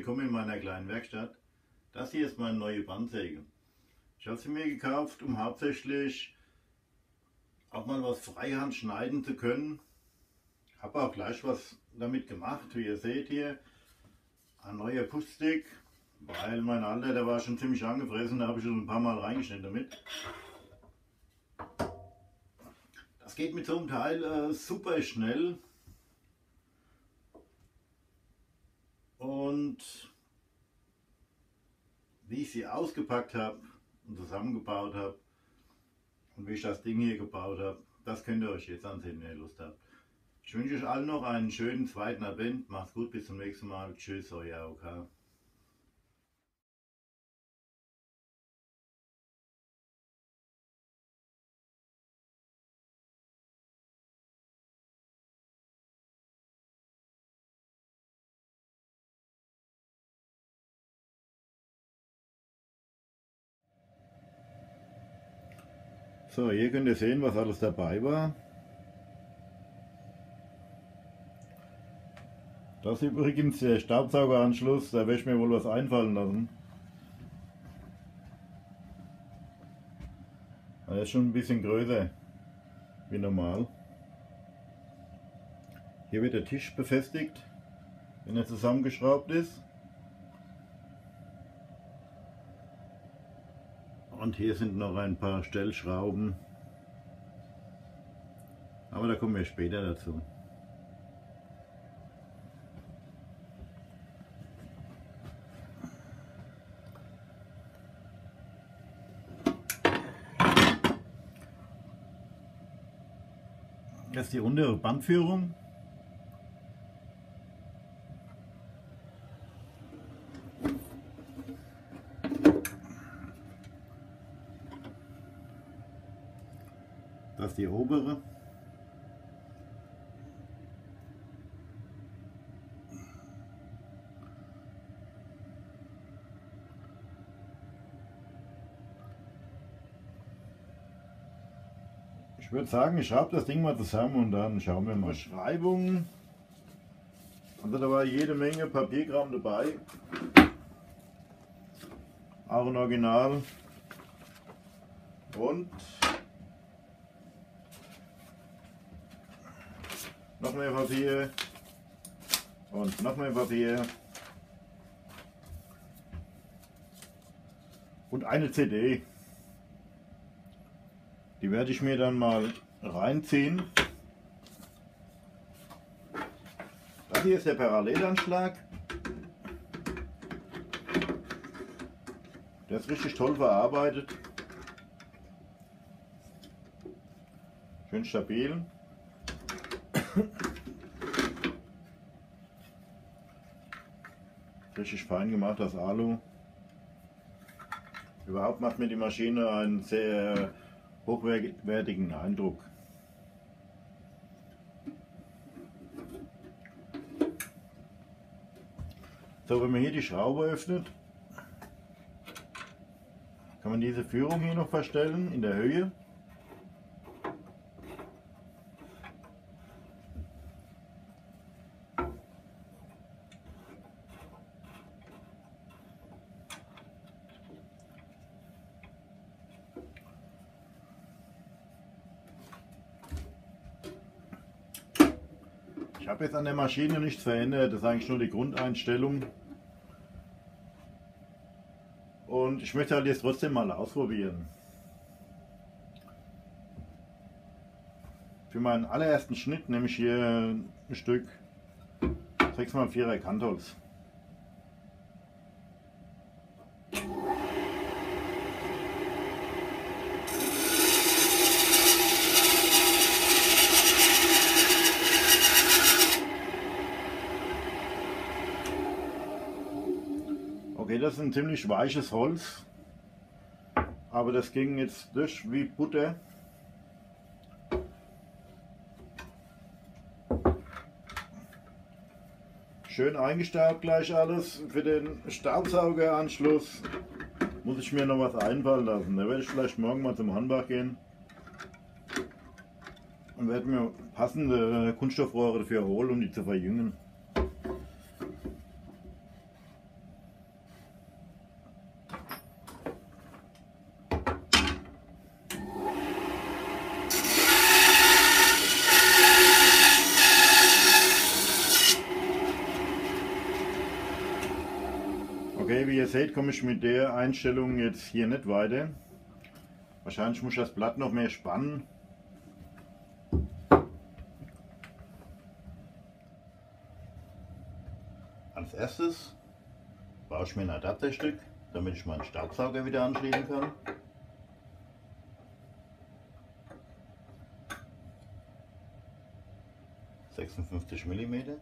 Willkommen in meiner kleinen Werkstatt. Das hier ist meine neue Bandsäge. Ich habe sie mir gekauft, um hauptsächlich auch mal was freihand schneiden zu können. Habe auch gleich was damit gemacht, wie ihr seht hier. Ein neuer Putzstick, weil mein alter, der war schon ziemlich angefressen, da habe ich schon ein paar Mal reingeschnitten damit. Das geht mit so einem Teil äh, super schnell. Und wie ich sie ausgepackt habe und zusammengebaut habe und wie ich das Ding hier gebaut habe, das könnt ihr euch jetzt ansehen, wenn ihr Lust habt. Ich wünsche euch allen noch einen schönen zweiten Advent. Macht's gut, bis zum nächsten Mal. Tschüss, euer OK. So, hier könnt ihr sehen, was alles dabei war. Das ist übrigens der Staubsaugeranschluss, da werde ich mir wohl was einfallen lassen. Er ist schon ein bisschen größer wie normal. Hier wird der Tisch befestigt, wenn er zusammengeschraubt ist. Und hier sind noch ein paar Stellschrauben. Aber da kommen wir später dazu. Das ist die untere Bandführung. Die obere. Ich würde sagen, ich schraube das Ding mal zusammen und dann schauen wir mal. Beschreibung. Also da war jede Menge Papierkram dabei. Auch ein Original. Und noch mehr Papier und noch mehr Papier und eine CD. Die werde ich mir dann mal reinziehen. Das hier ist der Parallelanschlag. Der ist richtig toll verarbeitet. Schön stabil. Richtig fein gemacht, das Alu. Überhaupt macht mir die Maschine einen sehr hochwertigen Eindruck. So, wenn man hier die Schraube öffnet, kann man diese Führung hier noch verstellen in der Höhe. Habe jetzt an der Maschine nichts verändert, das ist eigentlich nur die Grundeinstellung. Und ich möchte halt jetzt trotzdem mal ausprobieren. Für meinen allerersten Schnitt nehme ich hier ein Stück 6x4er Kantholz. Okay, das ist ein ziemlich weiches Holz, aber das ging jetzt durch wie Butter. Schön eingestaubt gleich alles. Für den Staubsaugeranschluss muss ich mir noch was einfallen lassen. Da werde ich vielleicht morgen mal zum Hornbach gehen und werde mir passende Kunststoffrohre dafür holen, um die zu verjüngen. Okay, wie ihr seht, komme ich mit der Einstellung jetzt hier nicht weiter. Wahrscheinlich muss ich das Blatt noch mehr spannen. Als erstes baue ich mir ein Adapterstück, damit ich meinen Staubsauger wieder anschließen kann. Sechsundfünfzig Millimeter.